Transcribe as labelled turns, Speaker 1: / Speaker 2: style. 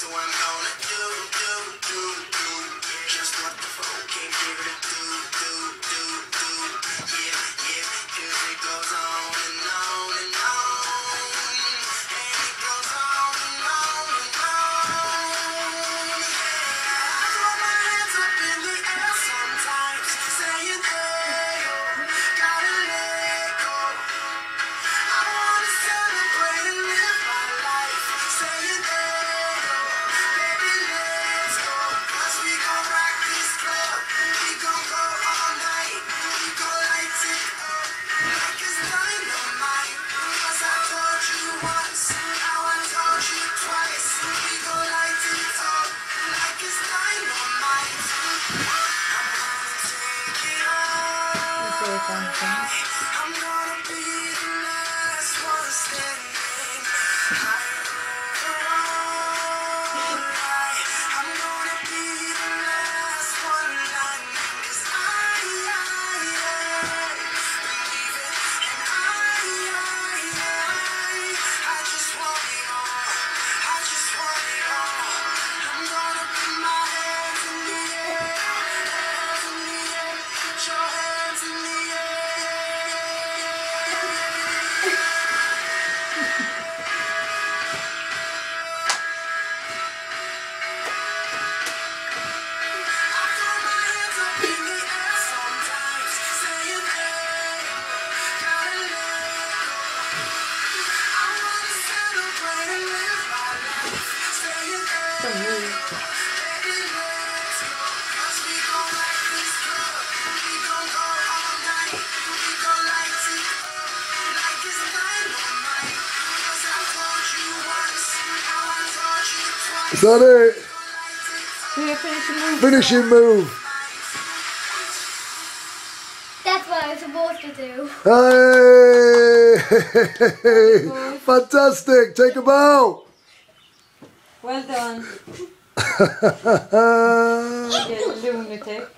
Speaker 1: so I'm on it. Dansen. Som nu.
Speaker 2: Is that it?
Speaker 1: Your finishing move.
Speaker 2: Finishing move.
Speaker 3: That's what I was supposed to do.
Speaker 2: Hey! Fantastic. Take a bow.
Speaker 1: Well done. You lunatic.